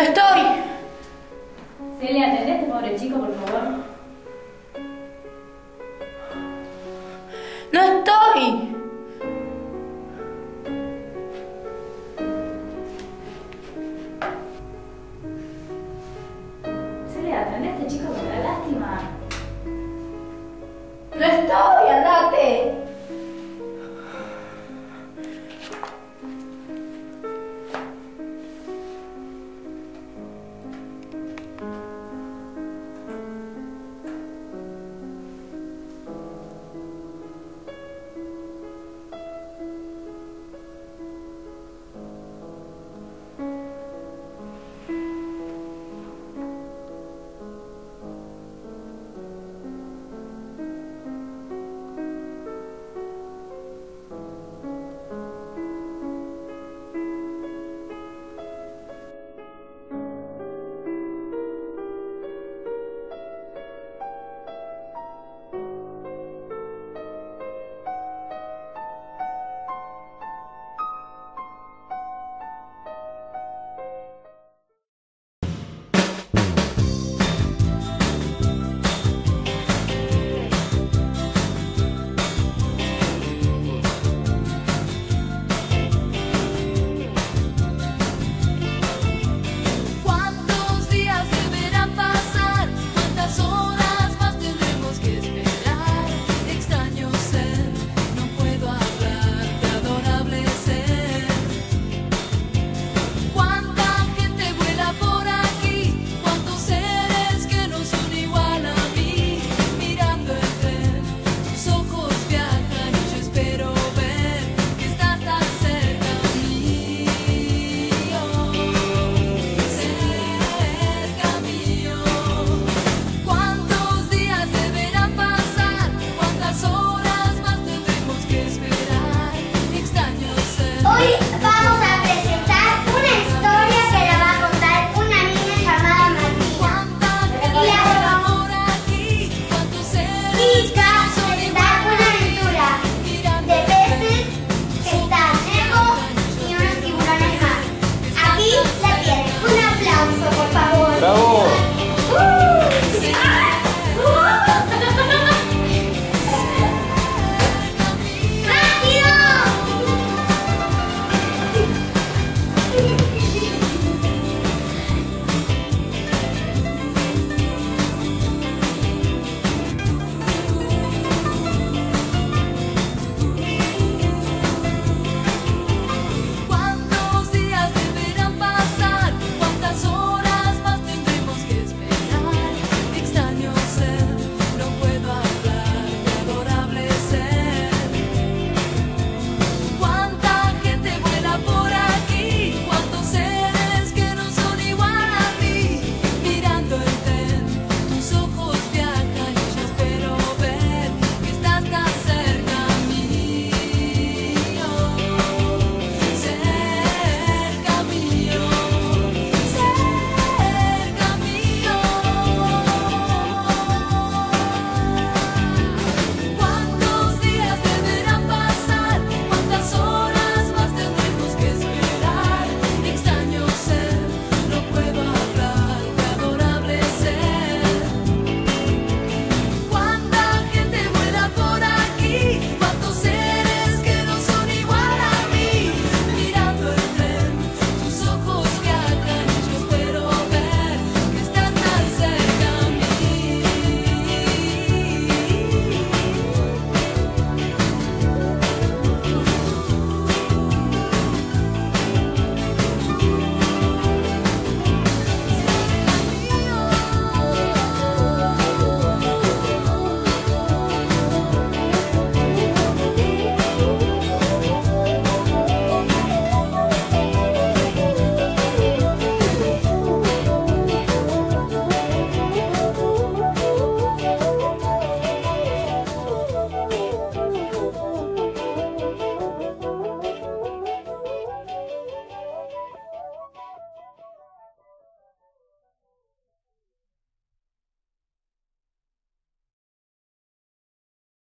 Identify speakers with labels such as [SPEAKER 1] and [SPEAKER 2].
[SPEAKER 1] ¡No estoy!
[SPEAKER 2] Celia, atendé a este pobre chico, por favor.
[SPEAKER 1] ¡No estoy!
[SPEAKER 2] Celia, atendé a este chico, por la lástima. ¡No estoy! ¡Andate!